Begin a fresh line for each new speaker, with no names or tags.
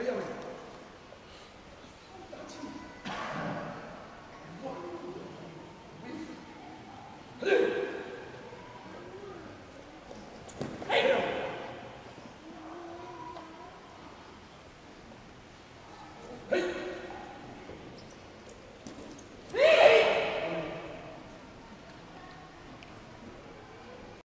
Hey!